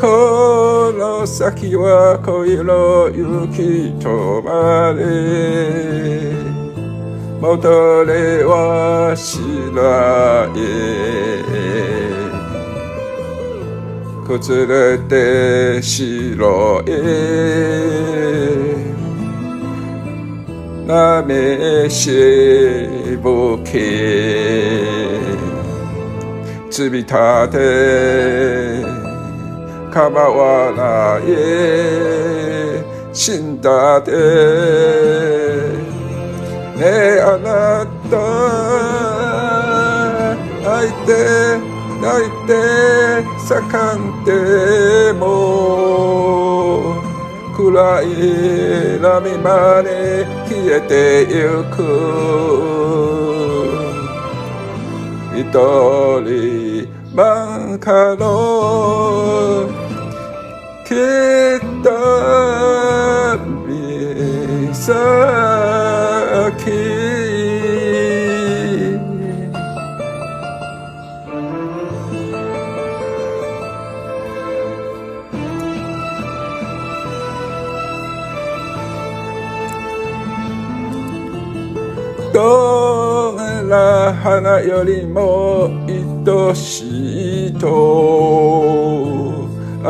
この先は恋の雪止まれ戻れはしない。崩れて白い。なめしぶき。積み立て。構わない。死んだで。ねえあなた。泣いて泣いて盛んでも暗い波まで消えてゆく。一人真っ赤のきっとどんな花よりも愛しいと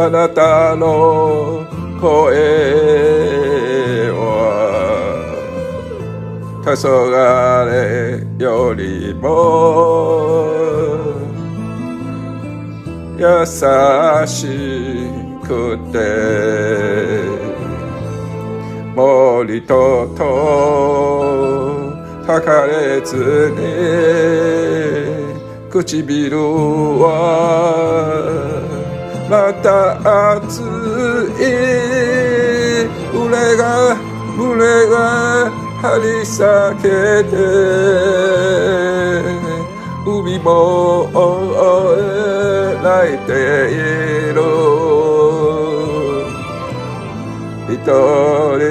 あなたの声は黄昏よりも優しくて森とと書かれずに唇はまた熱い胸が胸が張り裂けて海も泣いている一人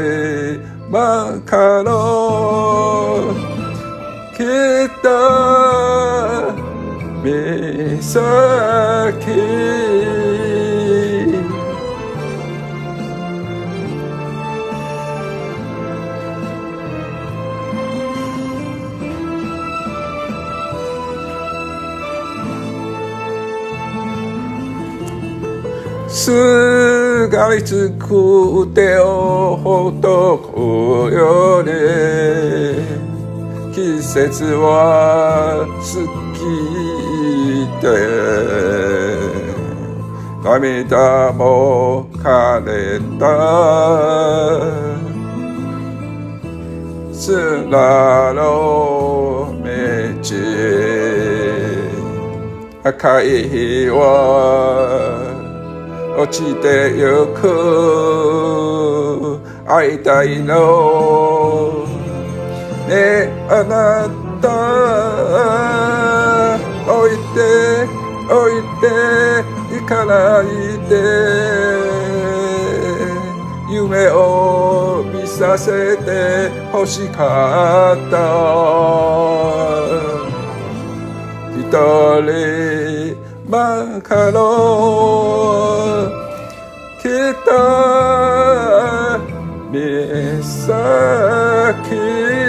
真っ赤のきっと岬。すがりつく手をほどくよね季節は好きで涙も枯れた砂の道赤い日は落ちてゆく。会いたいの。ねえあなた。置いて置いて行かないで。夢を見させて欲しかった。一人 bankalor kita bisa kita